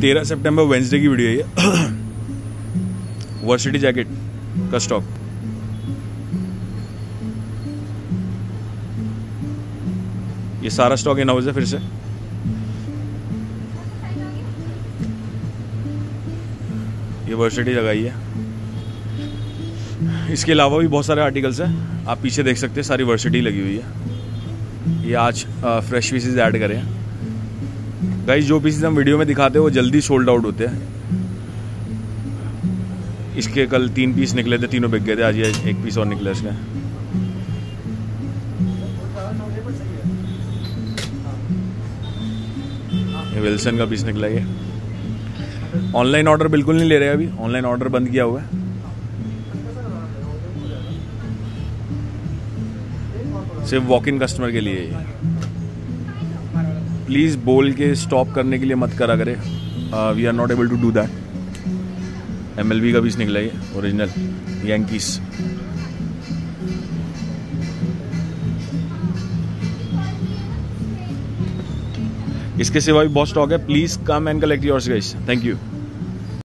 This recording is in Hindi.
तेरह सितंबर वेंसडे की वीडियो है वर्सिटी जैकेट का स्टॉक ये सारा स्टॉक इन हाउस है फिर से। ये वर्सिटी लगाई है। इसके अलावा भी बहुत सारे आर्टिकल्स हैं। आप पीछे देख सकते हैं, सारी वर्सिटी लगी हुई है। ये आज फ्रेश पीसीज ऐड करें। गाइस जो पीसीज हम वीडियो में दिखाते हैं, वो जल्दी सोल्ड आउट होते हैं। इसके कल तीन पीस निकले थे, तीनों बिक गए थे, आज ये एक पीस और निकला इसका। विल्सन का पीस निकला ये। ऑनलाइन ऑर्डर बिल्कुल नहीं ले रहे अभी। ऑनलाइन ऑर्डर बंद किया हुआ है। सिर्फ़ वॉक इन कस्टमर के लिए प्लीज़ बोल के स्टॉप करने के लिए मत करा करे। We are not able to do that M का बीच निकला ये ओरिजिनल यंकीस इसके सिवा भी बहुत स्टॉक है। Please come and collect yours guys thank you